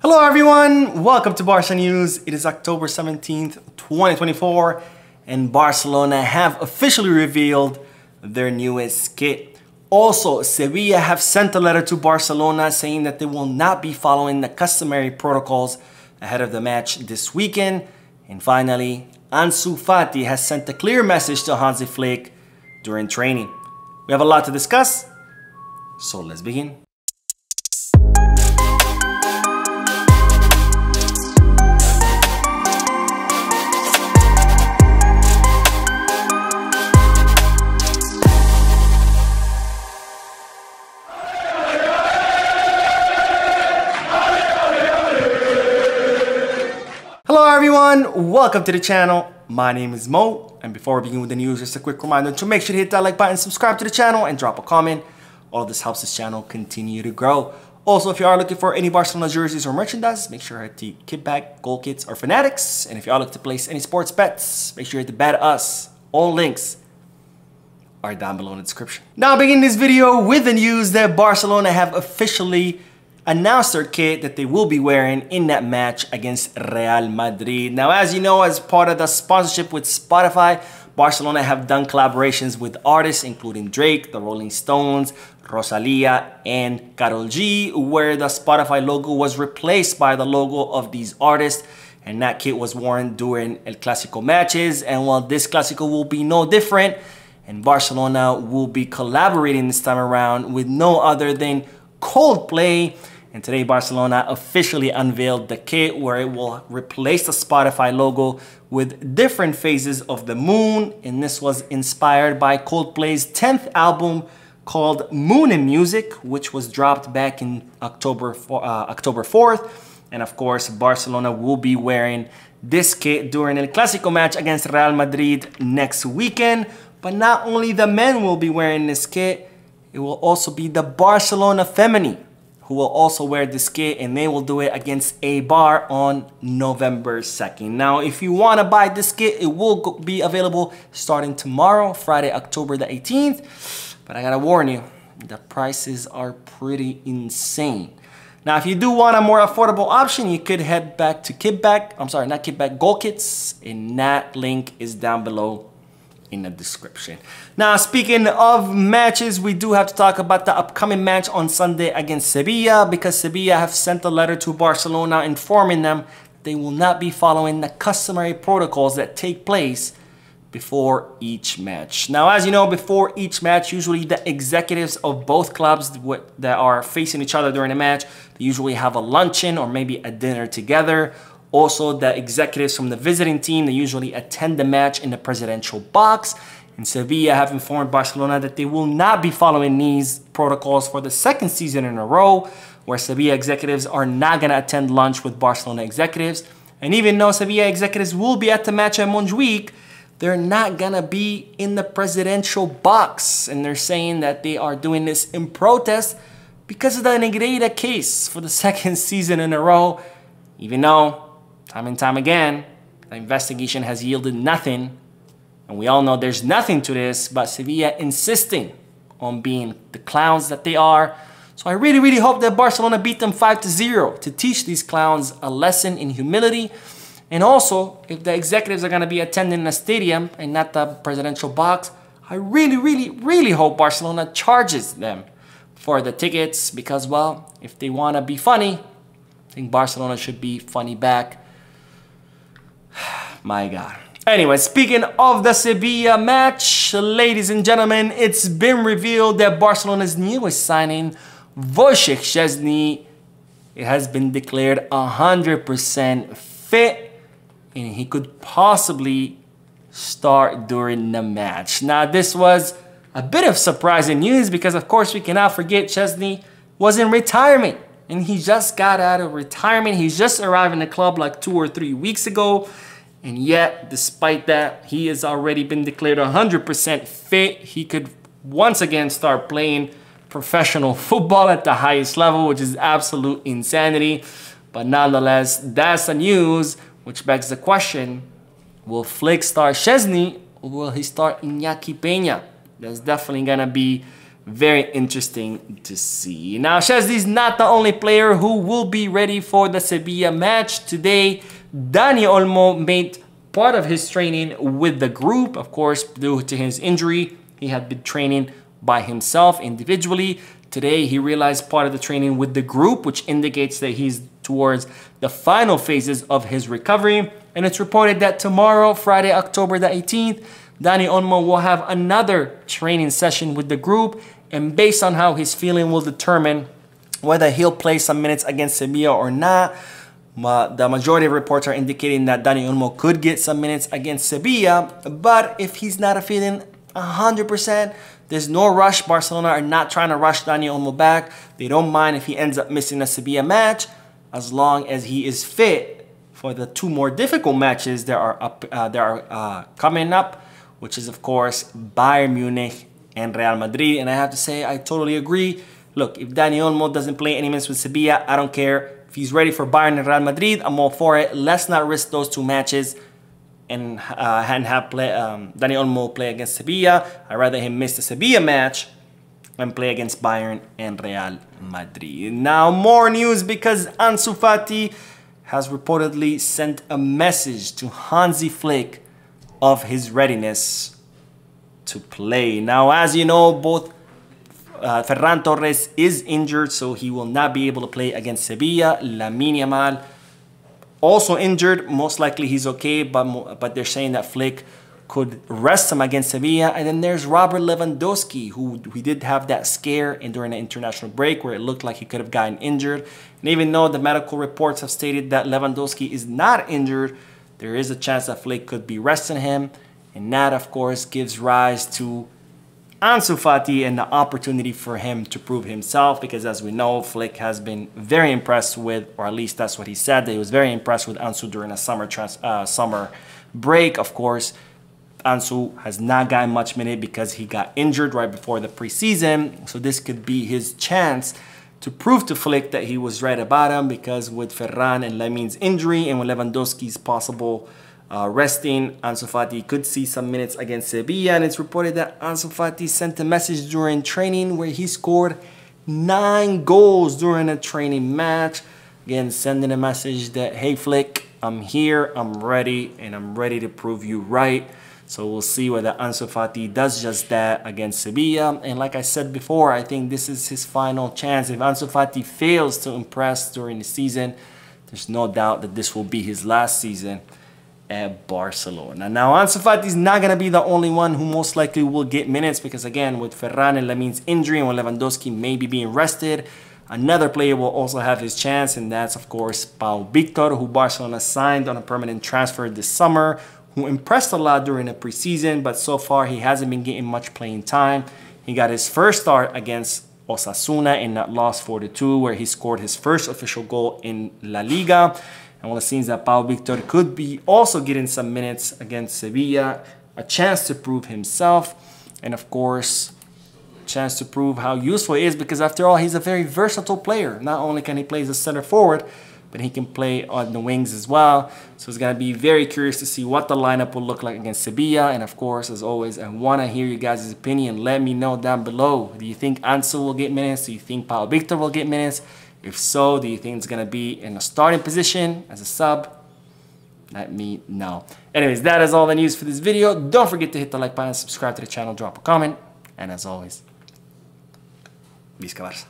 Hello everyone, welcome to Barca News. It is October 17th, 2024, and Barcelona have officially revealed their newest kit. Also, Sevilla have sent a letter to Barcelona saying that they will not be following the customary protocols ahead of the match this weekend. And finally, Ansu Fati has sent a clear message to Hansi Flick during training. We have a lot to discuss, so let's begin. Everyone, welcome to the channel. My name is Mo, and before we begin with the news, just a quick reminder to make sure to hit that like button, subscribe to the channel, and drop a comment. All this helps this channel continue to grow. Also, if you are looking for any Barcelona jerseys or merchandise, make sure to hit the Kitbag, Goal Kits, or Fanatics. And if you are looking to place any sports bets, make sure to BetUS. All links are down below in the description. Now, begin this video with the news that Barcelona have officially announced their kit that they will be wearing in that match against Real Madrid. Now, as you know, as part of the sponsorship with Spotify, Barcelona have done collaborations with artists including Drake, the Rolling Stones, Rosalia, and Karol G, where the Spotify logo was replaced by the logo of these artists. And that kit was worn during El Clasico matches. And while this Clasico will be no different, and Barcelona will be collaborating this time around with no other than Coldplay. And today Barcelona officially unveiled the kit where it will replace the Spotify logo with different phases of the moon. And this was inspired by Coldplay's 10th album called Moon in Music, which was dropped back in October, uh, October 4th. And of course, Barcelona will be wearing this kit during El Clasico match against Real Madrid next weekend. But not only the men will be wearing this kit, it will also be the Barcelona Femení who will also wear this kit and they will do it against Eibar on November 2nd. Now, if you want to buy this kit, it will be available starting tomorrow, Friday, October the 18th. But I gotta warn you, the prices are pretty insane. Now, if you do want a more affordable option, you could head back to Kitbag. I'm sorry, not Kitbag, Goal Kits. And that link is down below in the description. Now, speaking of matches, we do have to talk about the upcoming match on Sunday against Sevilla because Sevilla have sent a letter to Barcelona informing them they will not be following the customary protocols that take place before each match. Now, as you know, before each match, usually the executives of both clubs that are facing each other during a match, they usually have a luncheon or maybe a dinner together also, the executives from the visiting team, they usually attend the match in the presidential box. And Sevilla have informed Barcelona that they will not be following these protocols for the second season in a row, where Sevilla executives are not going to attend lunch with Barcelona executives. And even though Sevilla executives will be at the match at Montjuic, they're not going to be in the presidential box. And they're saying that they are doing this in protest because of the Negreira case for the second season in a row, even though Time and time again, the investigation has yielded nothing. And we all know there's nothing to this, but Sevilla insisting on being the clowns that they are. So I really, really hope that Barcelona beat them 5 to 0 to teach these clowns a lesson in humility. And also, if the executives are going to be attending the stadium and not the presidential box, I really, really, really hope Barcelona charges them for the tickets because, well, if they want to be funny, I think Barcelona should be funny back. My God. Anyway, speaking of the Sevilla match, ladies and gentlemen, it's been revealed that Barcelona's newest signing, Wojciech Szczesny, it has been declared 100% fit and he could possibly start during the match. Now, this was a bit of surprising news because, of course, we cannot forget Szczesny was in retirement and he just got out of retirement. He's just arrived in the club like two or three weeks ago. And yet, despite that, he has already been declared 100% fit. He could once again start playing professional football at the highest level, which is absolute insanity. But nonetheless, that's the news, which begs the question, will Flick start Szczesny or will he start Iñaki Peña? That's definitely gonna be very interesting to see. Now, is not the only player who will be ready for the Sevilla match today. Dani Olmo made part of his training with the group, of course, due to his injury. He had been training by himself individually. Today, he realized part of the training with the group, which indicates that he's towards the final phases of his recovery. And it's reported that tomorrow, Friday, October the 18th, Dani Olmo will have another training session with the group and based on how he's feeling will determine whether he'll play some minutes against Sevilla or not. The majority of reports are indicating that Dani Olmo could get some minutes against Sevilla, but if he's not feeling 100%, there's no rush. Barcelona are not trying to rush Dani Olmo back. They don't mind if he ends up missing a Sevilla match as long as he is fit for the two more difficult matches that are up, uh, that are uh, coming up, which is of course Bayern Munich and Real Madrid. And I have to say, I totally agree. Look, if Dani Olmo doesn't play any minutes with Sevilla, I don't care. If he's ready for Bayern and Real Madrid, I'm all for it. Let's not risk those two matches and, uh, and have play, um, Dani Olmo play against Sevilla. I'd rather him miss the Sevilla match and play against Bayern and Real Madrid. Now, more news because Ansu Fati has reportedly sent a message to Hansi Flick of his readiness to play. Now, as you know, both uh, Ferran Torres is injured, so he will not be able to play against Sevilla. Lamine Yamal also injured. Most likely he's okay, but, but they're saying that Flick could rest him against Sevilla. And then there's Robert Lewandowski, who we did have that scare in, during the international break where it looked like he could have gotten injured. And even though the medical reports have stated that Lewandowski is not injured, there is a chance that Flick could be resting him. And that, of course, gives rise to Ansu Fati and the opportunity for him to prove himself because as we know, Flick has been very impressed with, or at least that's what he said, that he was very impressed with Ansu during a summer trans, uh, summer break. Of course, Ansu has not gotten much minute because he got injured right before the preseason. So this could be his chance to prove to Flick that he was right about him because with Ferran and Lamine's injury and with Lewandowski's possible uh, resting, Ansu Fati could see some minutes against Sevilla, and it's reported that Ansu Fati sent a message during training where he scored nine goals during a training match. Again, sending a message that, hey Flick, I'm here, I'm ready, and I'm ready to prove you right. So we'll see whether Ansu Fati does just that against Sevilla. And like I said before, I think this is his final chance. If Ansu Fati fails to impress during the season, there's no doubt that this will be his last season at Barcelona. Now, Ansu Fati is not going to be the only one who most likely will get minutes because, again, with Ferran and Lamine's injury and with Lewandowski maybe being rested, another player will also have his chance, and that's, of course, Pau Victor, who Barcelona signed on a permanent transfer this summer, who impressed a lot during the preseason, but so far he hasn't been getting much playing time. He got his first start against Osasuna in that loss 4-2, where he scored his first official goal in La Liga. And well, it seems that Pau Victor could be also getting some minutes against Sevilla, a chance to prove himself, and of course, a chance to prove how useful he is because after all, he's a very versatile player. Not only can he play as a center forward, but he can play on the wings as well. So it's going to be very curious to see what the lineup will look like against Sevilla. And of course, as always, I want to hear you guys' opinion. Let me know down below. Do you think Ansu will get minutes? Do you think Pau Victor will get minutes? If so, do you think it's going to be in a starting position as a sub? Let me know. Anyways, that is all the news for this video. Don't forget to hit the like button, subscribe to the channel, drop a comment. And as always, Visca Barça.